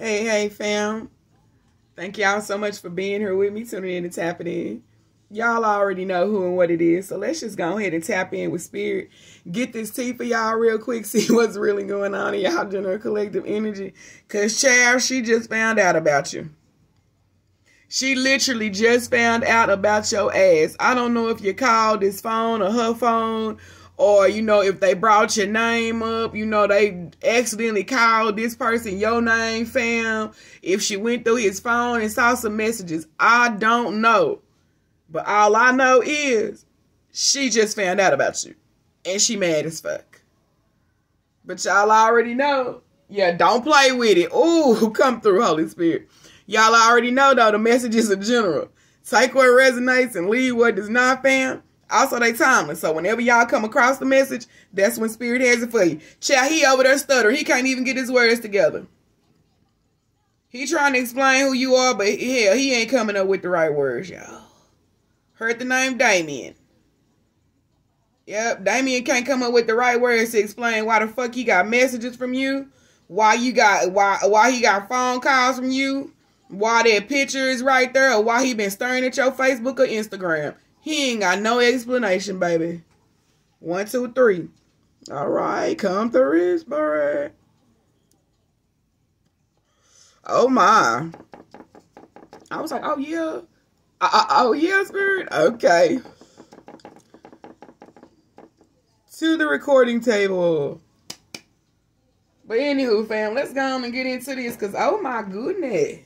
Hey, hey, fam. Thank y'all so much for being here with me, tuning in and tapping in. Y'all already know who and what it is, so let's just go ahead and tap in with spirit. Get this tea for y'all real quick, see what's really going on in y'all general collective energy. Cause child, she just found out about you. She literally just found out about your ass. I don't know if you called his phone or her phone or you know if they brought your name up you know they accidentally called this person your name fam. If she went through his phone and saw some messages i don't know. But all i know is she just found out about you. And she mad as fuck. But y'all already know. Yeah don't play with it. Ooh, come through holy spirit. Y'all already know though the messages are general. Take what resonates and leave what does not fam also, they timeless. So whenever y'all come across the message, that's when spirit has it for you. Child, he over there stutter. He can't even get his words together. He trying to explain who you are, but hell, he ain't coming up with the right words, y'all. Heard the name Damien. Yep, Damien can't come up with the right words to explain why the fuck he got messages from you, why you got why why he got phone calls from you, why that picture is right there, or why he been staring at your Facebook or Instagram. He ain't got no explanation, baby. One, two, three. All right, come through his bird. Oh my. I was like, oh yeah. Uh, uh, oh yeah, spirit. Okay. To the recording table. But anywho, fam, let's go on and get into this because oh my goodness.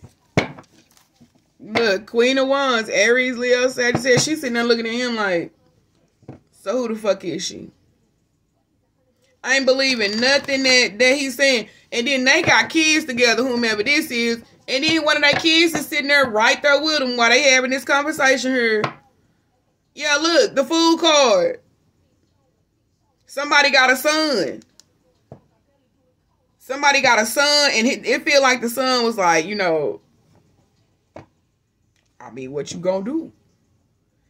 Look, Queen of Wands, Aries, Leo, Sagittarius. She's sitting there looking at him like, so who the fuck is she? I ain't believing nothing that, that he's saying. And then they got kids together, whomever this is. And then one of their kids is sitting there right there with them while they having this conversation here. Yeah, look, the fool card. Somebody got a son. Somebody got a son, and it, it feel like the son was like, you know, I mean, what you gonna do?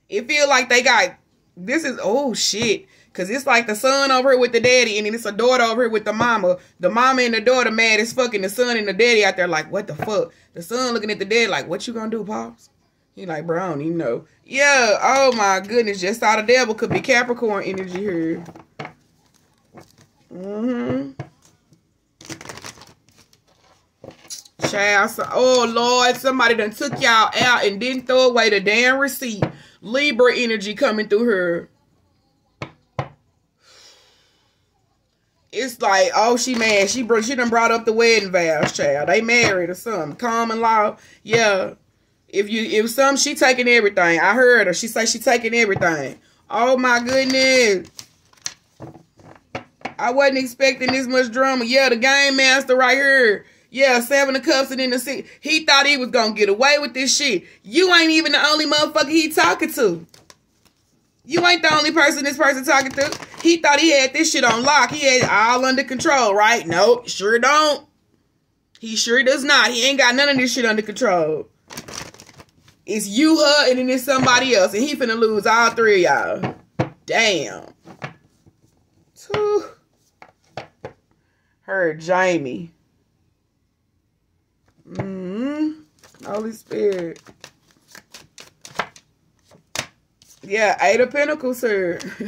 It feel like they got this is oh shit. Cause it's like the son over here with the daddy, and then it's a daughter over here with the mama. The mama and the daughter mad as fucking the son and the daddy out there like, what the fuck? The son looking at the dad like, what you gonna do, pops? He like, bro, I don't even know. Yeah, oh my goodness, just thought the devil could be Capricorn energy here. Mm-hmm. Child, so, oh Lord, somebody done took y'all out and didn't throw away the damn receipt. Libra energy coming through her. It's like, oh, she mad. She brought, she done brought up the wedding vows, child. They married or something. Common law, yeah. If you, if some, she taking everything. I heard her. She say she taking everything. Oh my goodness. I wasn't expecting this much drama. Yeah, the game master right here. Yeah, seven of cups and in the seat. He thought he was gonna get away with this shit. You ain't even the only motherfucker he talking to. You ain't the only person this person talking to. He thought he had this shit on lock. He had all under control, right? Nope, sure don't. He sure does not. He ain't got none of this shit under control. It's you, her, and then it's somebody else. And he finna lose all three of y'all. Damn. Two. Her Jamie. Mm hmm Holy Spirit. Yeah, Eight of Pentacles sir.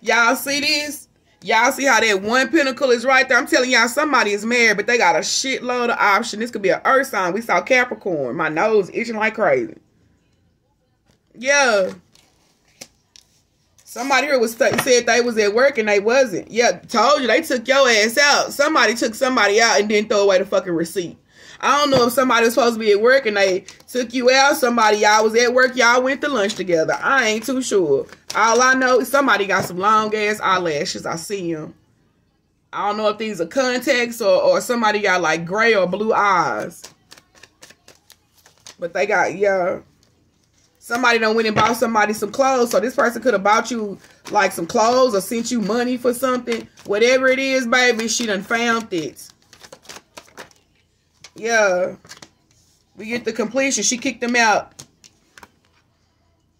y'all see this? Y'all see how that one pentacle is right there? I'm telling y'all, somebody is married, but they got a shitload of option. This could be an earth sign. We saw Capricorn. My nose itching like crazy. Yeah. Somebody here was said they was at work and they wasn't. Yeah, told you they took your ass out. Somebody took somebody out and didn't throw away the fucking receipt. I don't know if somebody was supposed to be at work and they took you out. Somebody y'all was at work, y'all went to lunch together. I ain't too sure. All I know is somebody got some long ass eyelashes. I see them. I don't know if these are contacts or, or somebody got like gray or blue eyes. But they got, yeah somebody done went and bought somebody some clothes. So this person could have bought you like some clothes or sent you money for something. Whatever it is, baby, she done found it. Yeah. We get the completion. She kicked them out.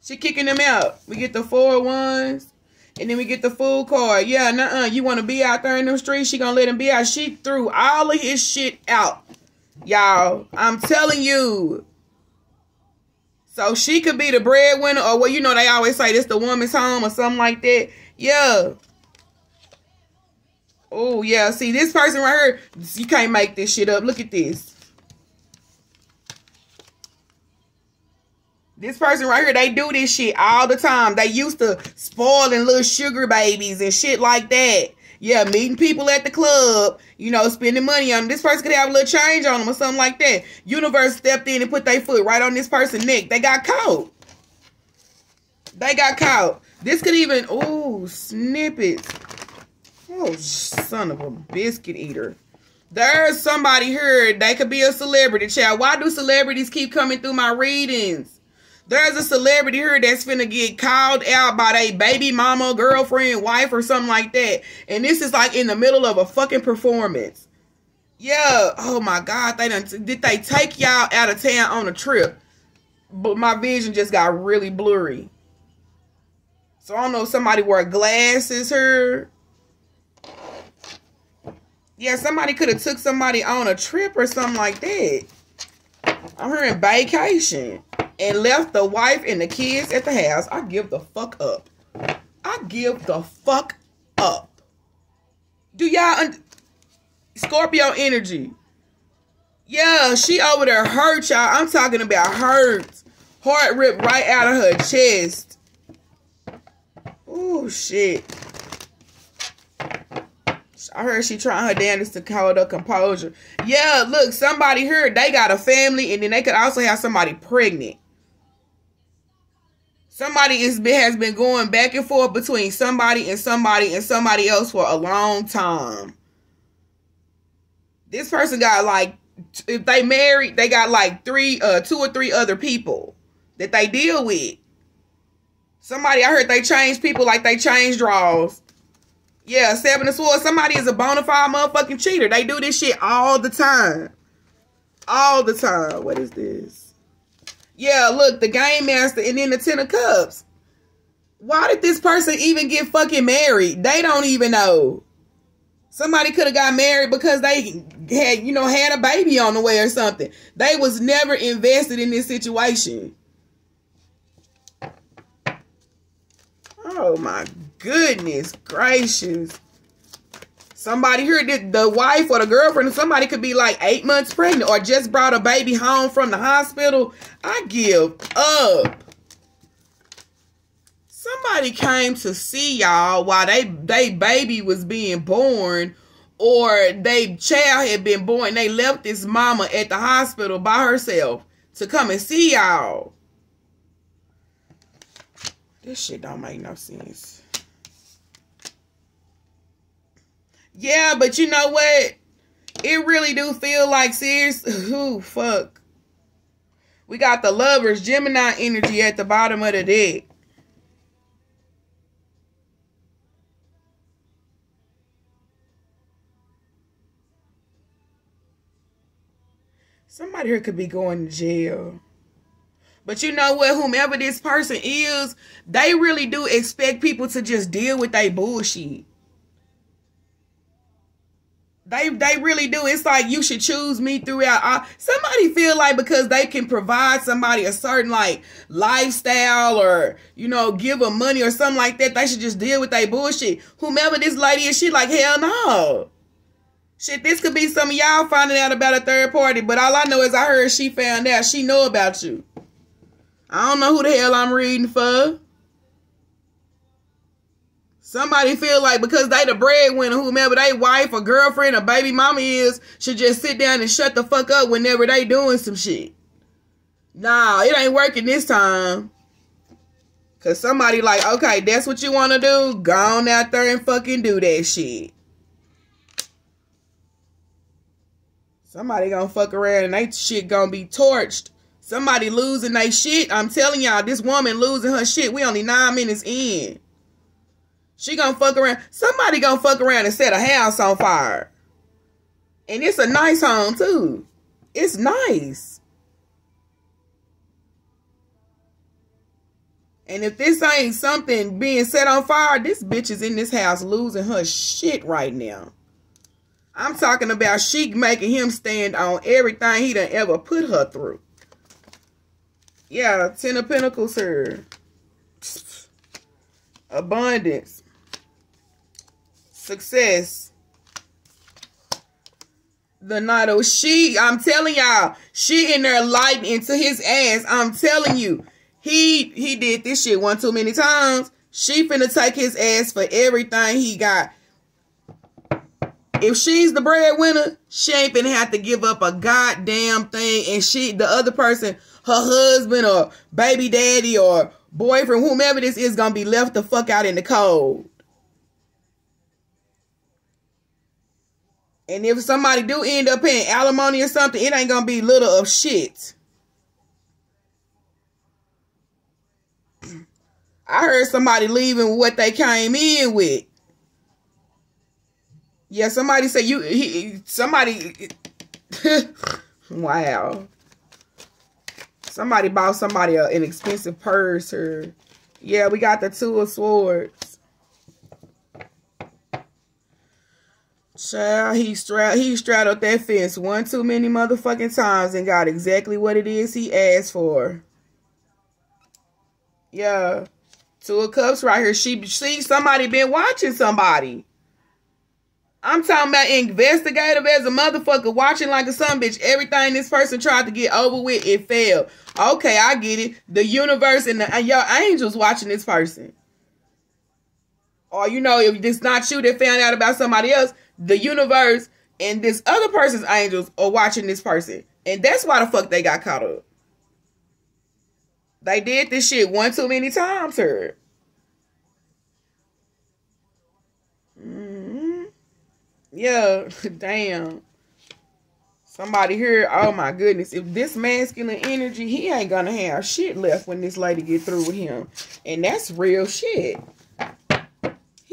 She kicking them out. We get the four wands. And then we get the fool card. Yeah, nuh-uh. You want to be out there in the streets? She gonna let him be out. She threw all of his shit out. Y'all, I'm telling you. So she could be the breadwinner, or well, you know they always say this the woman's home or something like that. Yeah. Oh yeah. See this person right here. You can't make this shit up. Look at this. This person right here, they do this shit all the time. They used to spoiling little sugar babies and shit like that. Yeah, meeting people at the club, you know, spending money on them. This person could have a little change on them or something like that. Universe stepped in and put their foot right on this person's neck. They got caught. They got caught. This could even, oh, snippets. Oh, son of a biscuit eater. There's somebody here. They could be a celebrity, child. Why do celebrities keep coming through my readings? There's a celebrity here that's finna get called out by their baby mama, girlfriend, wife, or something like that. And this is like in the middle of a fucking performance. Yeah. Oh my God. They done did they take y'all out of town on a trip? But my vision just got really blurry. So I don't know if somebody wore glasses here. Yeah, somebody could have took somebody on a trip or something like that. I'm hearing vacation and left the wife and the kids at the house, I give the fuck up. I give the fuck up. Do y'all Scorpio energy? Yeah, she over there hurt y'all. I'm talking about hurt. Heart ripped right out of her chest. Oh shit. I heard she trying her damnedest to hold her composure. Yeah, look, somebody heard they got a family and then they could also have somebody pregnant. Somebody is has been going back and forth between somebody and somebody and somebody else for a long time. This person got like if they married, they got like three uh two or three other people that they deal with. Somebody I heard they change people like they change draws. Yeah, seven of swords. Somebody is a bona fide motherfucking cheater. They do this shit all the time. All the time. What is this? Yeah, look, the game master and then the ten of cups. Why did this person even get fucking married? They don't even know. Somebody could have got married because they had, you know, had a baby on the way or something. They was never invested in this situation. Oh my goodness gracious. Somebody here, the, the wife or the girlfriend, somebody could be like eight months pregnant or just brought a baby home from the hospital. I give up. Somebody came to see y'all while they, they baby was being born or they child had been born. They left this mama at the hospital by herself to come and see y'all. This shit don't make no sense. Yeah, but you know what? It really do feel like serious. Who fuck? We got the lovers, Gemini energy at the bottom of the deck. Somebody here could be going to jail. But you know what? Whomever this person is, they really do expect people to just deal with their bullshit. They they really do. It's like you should choose me throughout. Uh, somebody feel like because they can provide somebody a certain like lifestyle or you know give them money or something like that, they should just deal with that bullshit. Whomever this lady is, she like hell no. Shit, this could be some of y'all finding out about a third party, but all I know is I heard she found out. She know about you. I don't know who the hell I'm reading for. Somebody feel like because they the breadwinner, whomever they wife or girlfriend or baby mama is, should just sit down and shut the fuck up whenever they doing some shit. Nah, it ain't working this time. Cause somebody like, okay, that's what you want to do. Go on out there and fucking do that shit. Somebody gonna fuck around and they shit gonna be torched. Somebody losing they shit. I'm telling y'all, this woman losing her shit. We only nine minutes in. She gonna fuck around. Somebody gonna fuck around and set a house on fire. And it's a nice home too. It's nice. And if this ain't something being set on fire, this bitch is in this house losing her shit right now. I'm talking about she making him stand on everything he done ever put her through. Yeah, Ten of Pentacles here. Abundance. Success. The Knight she, I'm telling y'all, she in there lighting into his ass. I'm telling you. He he did this shit one too many times. She finna take his ass for everything he got. If she's the breadwinner, she ain't finna have to give up a goddamn thing. And she, the other person, her husband or baby daddy or boyfriend, whomever this is, gonna be left the fuck out in the cold. And if somebody do end up paying alimony or something, it ain't gonna be little of shit. I heard somebody leaving what they came in with. Yeah, somebody said you he somebody wow. Somebody bought somebody an expensive purse or yeah, we got the two of swords. Child, he stra he straddled that fence one too many motherfucking times and got exactly what it is he asked for. Yeah. Two of Cups right here. She see somebody been watching somebody. I'm talking about investigative as a motherfucker watching like a son bitch. Everything this person tried to get over with, it failed. Okay, I get it. The universe and, the, and your angels watching this person. Or you know, if it's not you that found out about somebody else, the universe and this other person's angels are watching this person. And that's why the fuck they got caught up. They did this shit one too many times, her. Mm-hmm. Yeah, damn. Somebody here, oh my goodness. If this masculine energy, he ain't gonna have shit left when this lady get through with him. And that's real shit.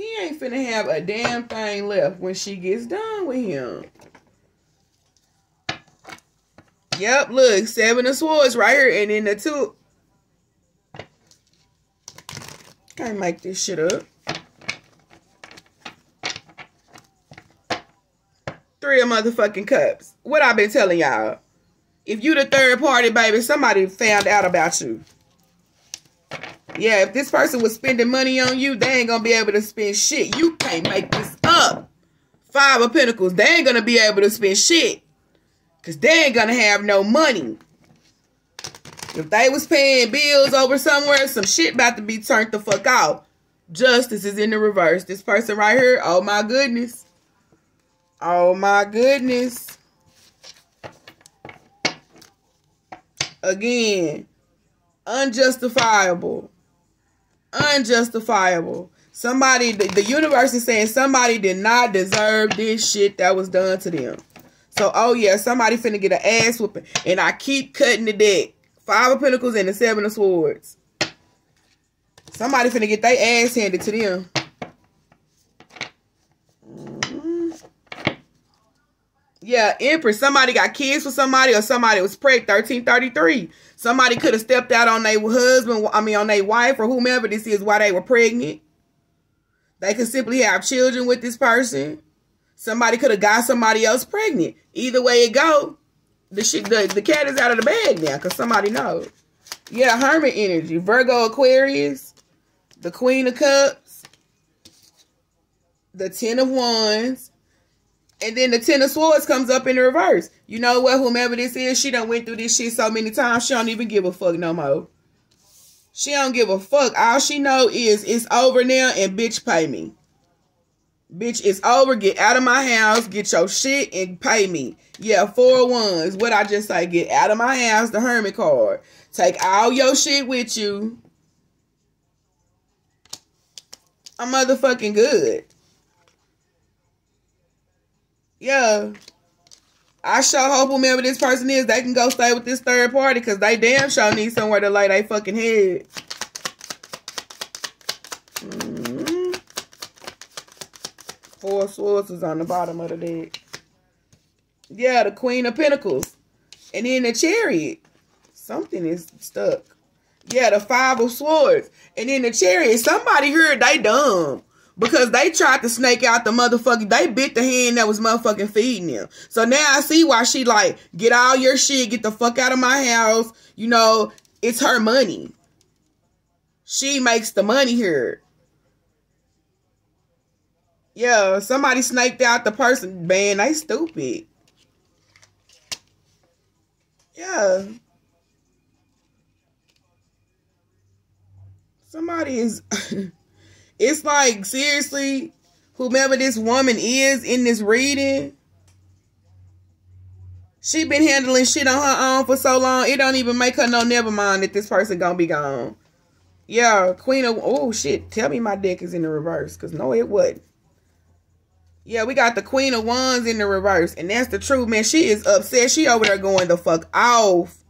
He ain't finna have a damn thing left when she gets done with him. Yep, look, seven of swords right here. And then the two, Can't make this shit up. Three of motherfucking cups. What I been telling y'all? If you the third party, baby, somebody found out about you. Yeah, if this person was spending money on you, they ain't gonna be able to spend shit. You can't make this up. Five of Pentacles, they ain't gonna be able to spend shit. Cause they ain't gonna have no money. If they was paying bills over somewhere, some shit about to be turned the fuck out. Justice is in the reverse. This person right here, oh my goodness. Oh my goodness. Again, unjustifiable. Unjustifiable. Somebody, the, the universe is saying somebody did not deserve this shit that was done to them. So, oh yeah, somebody finna get an ass whooping. And I keep cutting the deck. Five of Pentacles and the Seven of Swords. Somebody finna get their ass handed to them. Yeah, Empress. Somebody got kids with somebody or somebody was pregnant. 1333. Somebody could have stepped out on their husband, I mean on their wife or whomever this is while they were pregnant. They could simply have children with this person. Somebody could have got somebody else pregnant. Either way it go, the shit the, the cat is out of the bag now because somebody knows. Yeah, Hermit energy. Virgo Aquarius. The Queen of Cups. The Ten of Wands. And then the Ten of Swords comes up in the reverse. You know what? Whomever this is, she done went through this shit so many times, she don't even give a fuck no more. She don't give a fuck. All she know is it's over now and bitch pay me. Bitch, it's over. Get out of my house. Get your shit and pay me. Yeah, four wands. What I just say, get out of my house, the hermit card. Take all your shit with you. I'm motherfucking good. Yeah. I sure hope whomever this person is, they can go stay with this third party because they damn sure need somewhere to lay their fucking head. Mm -hmm. Four swords is on the bottom of the deck. Yeah, the Queen of Pentacles. And then the Chariot. Something is stuck. Yeah, the five of swords. And then the chariot, somebody heard they dumb. Because they tried to snake out the motherfucker. They bit the hand that was motherfucking feeding them. So now I see why she like, get all your shit, get the fuck out of my house. You know, it's her money. She makes the money here. Yeah, somebody snaked out the person. Man, they stupid. Yeah. Somebody is it's like seriously, whomever this woman is in this reading, she been handling shit on her own for so long, it don't even make her no never mind that this person gonna be gone. Yeah, Queen of oh shit. Tell me my deck is in the reverse. Cause no, it wouldn't. Yeah, we got the Queen of Wands in the reverse. And that's the truth, man. She is upset. She over there going the fuck off.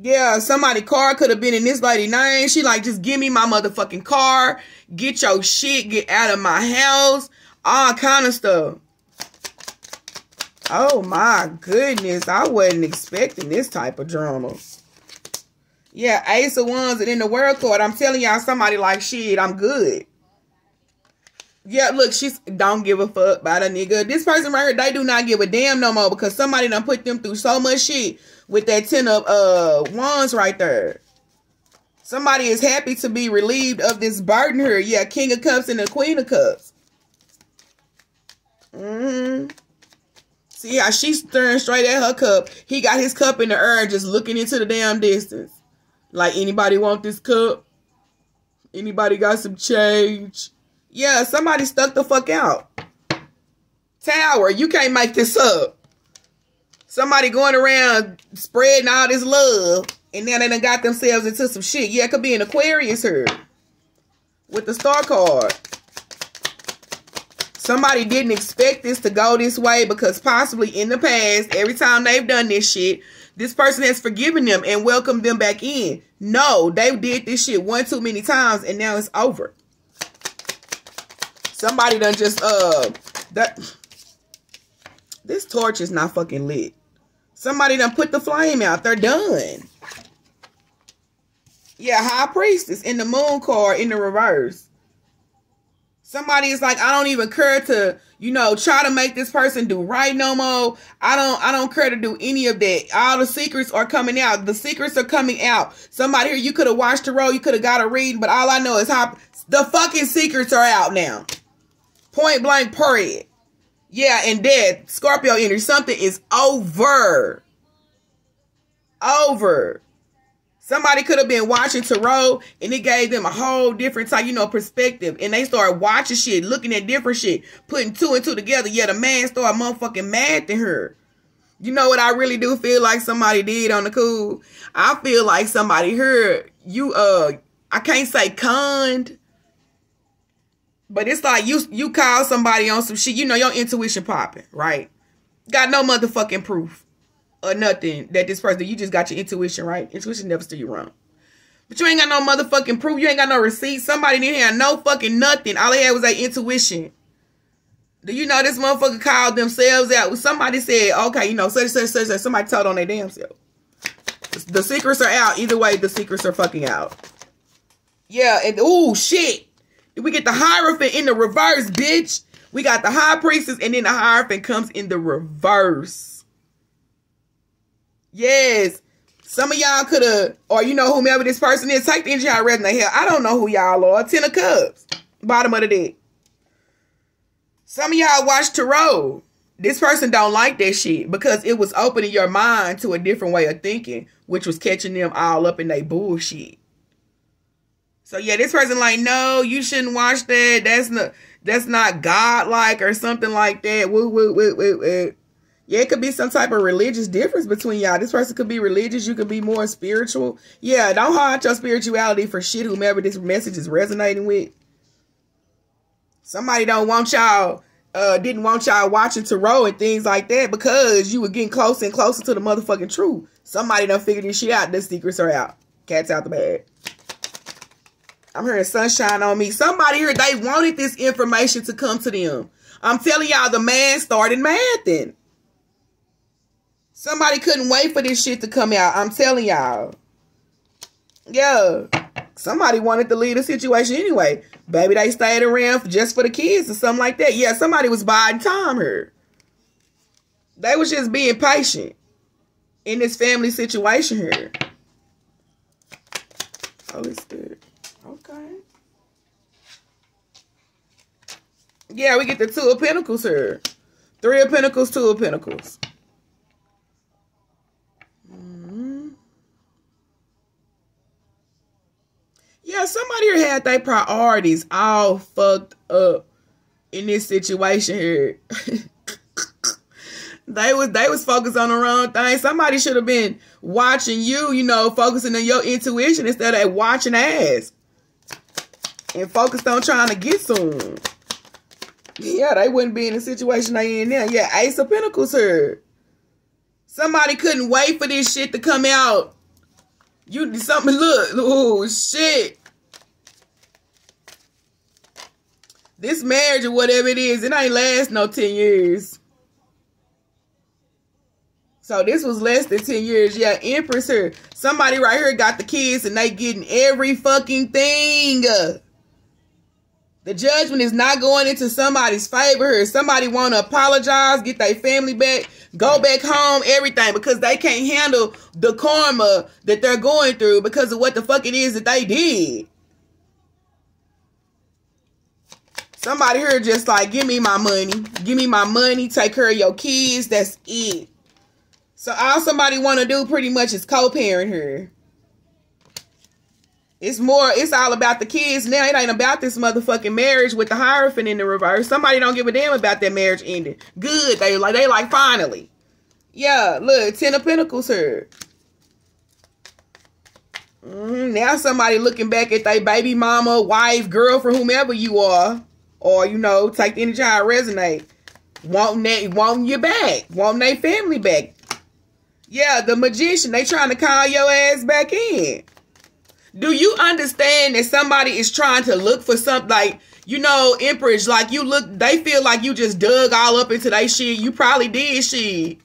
Yeah, somebody car could have been in this lady name. She like, just give me my motherfucking car. Get your shit. Get out of my house. All kind of stuff. Oh my goodness. I wasn't expecting this type of drama. Yeah, Ace of Wands and in the World card. I'm telling y'all, somebody like, shit, I'm good. Yeah, look, she's don't give a fuck about a nigga. This person right here, they do not give a damn no more because somebody done put them through so much shit with that ten of uh wands right there. Somebody is happy to be relieved of this burden here. Yeah, King of Cups and the Queen of Cups. Mm hmm See how she's staring straight at her cup. He got his cup in the air just looking into the damn distance. Like, anybody want this cup? Anybody got some change? Yeah, somebody stuck the fuck out. Tower, you can't make this up. Somebody going around spreading all this love, and then they done got themselves into some shit. Yeah, it could be an Aquarius here. With the star card. Somebody didn't expect this to go this way because possibly in the past, every time they've done this shit, this person has forgiven them and welcomed them back in. No, they did this shit one too many times and now it's over. Somebody done just, uh, that, this torch is not fucking lit. Somebody done put the flame out. They're done. Yeah, High Priestess in the moon card in the reverse. Somebody is like, I don't even care to, you know, try to make this person do right no more. I don't, I don't care to do any of that. All the secrets are coming out. The secrets are coming out. Somebody here, you could have watched the role, you could have got a read, but all I know is how the fucking secrets are out now. Point blank period. Yeah, and dead. Scorpio energy. Something is over. Over. Somebody could have been watching Tarot and it gave them a whole different type, you know, perspective. And they started watching shit, looking at different shit, putting two and two together. Yeah, the man started motherfucking mad to her. You know what I really do feel like somebody did on the cool? I feel like somebody heard you, uh, I can't say conned, but it's like you you call somebody on some shit, you know your intuition popping, right? Got no motherfucking proof or nothing that this person, you just got your intuition, right? Intuition never steer you wrong. But you ain't got no motherfucking proof. You ain't got no receipt. Somebody didn't have no fucking nothing. All they had was their intuition. Do you know this motherfucker called themselves out? Somebody said, okay, you know, such, such, such, such. Somebody told on their damn self. The secrets are out. Either way, the secrets are fucking out. Yeah, and oh shit. We get the Hierophant in the reverse, bitch. We got the High Priestess, and then the Hierophant comes in the reverse. Yes. Some of y'all could have, or you know, whomever this person is, take the energy in the hell. I don't know who y'all are. Ten of Cups. Bottom of the deck. Some of y'all watch Tarot. This person don't like that shit because it was opening your mind to a different way of thinking, which was catching them all up in their bullshit. So yeah, this person like, no, you shouldn't watch that. That's not that's not godlike or something like that. Woo, woo, woo, woo, woo. Yeah, it could be some type of religious difference between y'all. This person could be religious. You could be more spiritual. Yeah, don't hide your spirituality for shit whomever this message is resonating with. Somebody don't want y'all, uh, didn't want y'all watching Tarot and things like that because you were getting closer and closer to the motherfucking truth. Somebody done figured this shit out. The secrets are out. Cat's out the bag. I'm hearing sunshine on me. Somebody here, they wanted this information to come to them. I'm telling y'all, the man started mathing. Somebody couldn't wait for this shit to come out. I'm telling y'all. Yeah. Somebody wanted to leave the situation anyway. Baby, they stayed around just for the kids or something like that. Yeah, somebody was buying time here. They was just being patient in this family situation here. Oh, Holy Spirit. Okay. Yeah, we get the Two of Pentacles here. Three of Pentacles, Two of Pentacles. Mm-hmm. Yeah, somebody here had their priorities all fucked up in this situation here. they was they was focused on the wrong thing. Somebody should have been watching you, you know, focusing on your intuition instead of watching ass. And focused on trying to get some. Yeah, they wouldn't be in the situation they in now. Yeah, Ace of Pentacles here. Somebody couldn't wait for this shit to come out. You something look. Oh shit. This marriage or whatever it is, it ain't last no 10 years. So this was less than 10 years. Yeah, Empress here. Somebody right here got the kids and they getting every fucking thing. The judgment is not going into somebody's favor. If Somebody want to apologize, get their family back, go back home, everything, because they can't handle the karma that they're going through because of what the fuck it is that they did. Somebody here just like, give me my money. Give me my money. Take care of your kids. That's it. So all somebody want to do pretty much is co-parent her. It's more, it's all about the kids now. It ain't about this motherfucking marriage with the Hierophant in the reverse. Somebody don't give a damn about that marriage ending. Good. They like, they like, finally. Yeah, look, Ten of Pentacles here. Mm, now somebody looking back at their baby mama, wife, girlfriend, whomever you are. Or, you know, take the energy I resonate. Wanting, that, wanting you back. Wanting their family back. Yeah, the magician. They trying to call your ass back in. Do you understand that somebody is trying to look for something like, you know, Empress, like you look, they feel like you just dug all up into that shit. You probably did shit.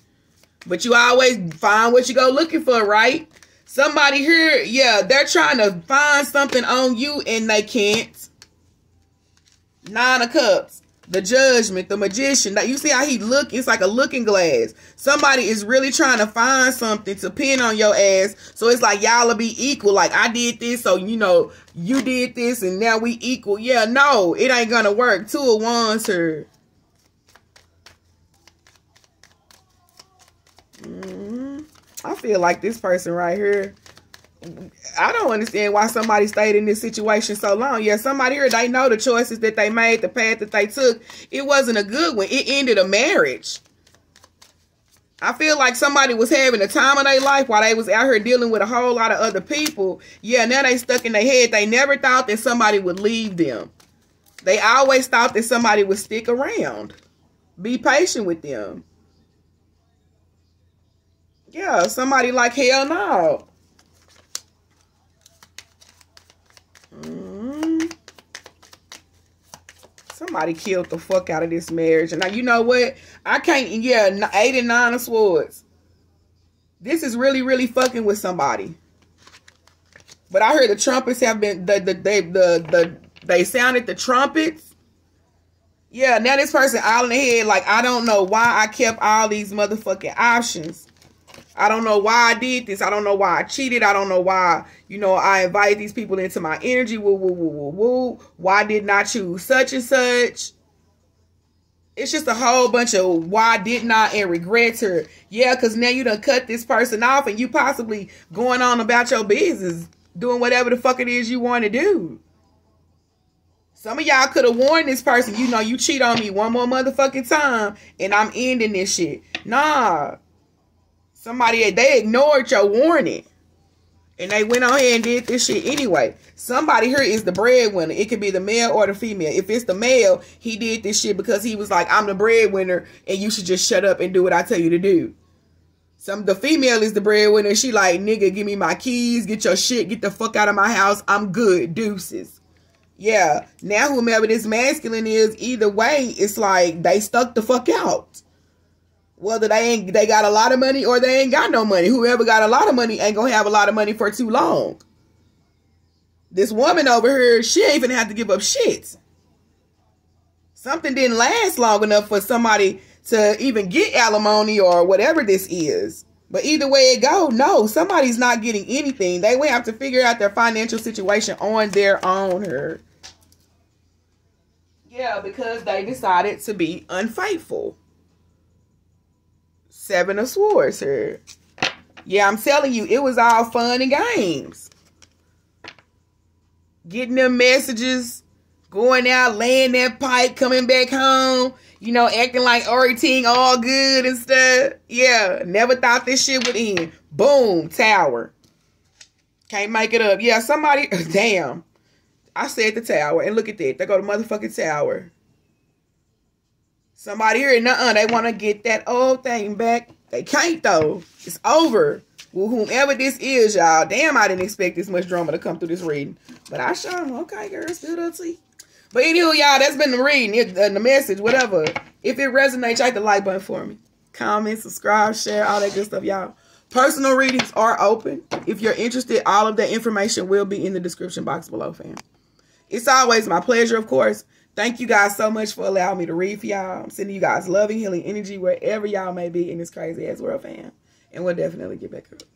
But you always find what you go looking for, right? Somebody here, yeah, they're trying to find something on you and they can't. Nine of Cups the judgment, the magician. That you see how he look? It's like a looking glass. Somebody is really trying to find something to pin on your ass. So it's like y'all will be equal. Like I did this, so you know you did this, and now we equal. Yeah, no, it ain't gonna work. Two of wands here. Mm -hmm. I feel like this person right here I don't understand why somebody stayed in this situation so long. Yeah, somebody here, they know the choices that they made, the path that they took. It wasn't a good one. It ended a marriage. I feel like somebody was having a time of their life while they was out here dealing with a whole lot of other people. Yeah, now they stuck in their head. They never thought that somebody would leave them. They always thought that somebody would stick around. Be patient with them. Yeah, somebody like, hell no. Mm. Somebody killed the fuck out of this marriage. And now, you know what? I can't, yeah, eight and nine of swords. This is really, really fucking with somebody. But I heard the trumpets have been, the, the, they, the, the, they sounded the trumpets. Yeah, now this person all in the head, like, I don't know why I kept all these motherfucking options. I don't know why I did this. I don't know why I cheated. I don't know why, you know, I invited these people into my energy. Woo, woo, woo, woo, woo. Why did not choose such and such? It's just a whole bunch of why did not and regrets her. Yeah, because now you done cut this person off and you possibly going on about your business, doing whatever the fuck it is you want to do. Some of y'all could have warned this person, you know, you cheat on me one more motherfucking time and I'm ending this shit. Nah. Somebody, they ignored your warning. And they went on here and did this shit anyway. Somebody here is the breadwinner. It could be the male or the female. If it's the male, he did this shit because he was like, I'm the breadwinner and you should just shut up and do what I tell you to do. Some the female is the breadwinner. She like, nigga, give me my keys, get your shit, get the fuck out of my house. I'm good. Deuces. Yeah. Now whomever this masculine is, either way, it's like they stuck the fuck out whether they ain't they got a lot of money or they ain't got no money. Whoever got a lot of money ain't gonna have a lot of money for too long. This woman over here, she ain't even have to give up shit. Something didn't last long enough for somebody to even get alimony or whatever this is. But either way it go, no, somebody's not getting anything. They will have to figure out their financial situation on their own. Her. Yeah, because they decided to be unfaithful. Seven of Swords here. Yeah, I'm telling you, it was all fun and games. Getting them messages, going out, laying that pipe, coming back home, you know, acting like everything all good and stuff. Yeah, never thought this shit would end. Boom, tower. Can't make it up. Yeah, somebody, damn. I said the tower, and look at that. They go to motherfucking tower. Somebody here, nuh-uh, they want to get that old thing back. They can't, though. It's over. Well, whomever this is, y'all. Damn, I didn't expect this much drama to come through this reading. But I showed them. Okay, girl, still the tea. But anywho, y'all, that's been the reading, uh, the message, whatever. If it resonates, hit the like button for me. Comment, subscribe, share, all that good stuff, y'all. Personal readings are open. If you're interested, all of that information will be in the description box below, fam. It's always my pleasure, of course. Thank you guys so much for allowing me to read for y'all. I'm sending you guys loving, healing energy wherever y'all may be in this crazy ass world, fam. And we'll definitely get back up.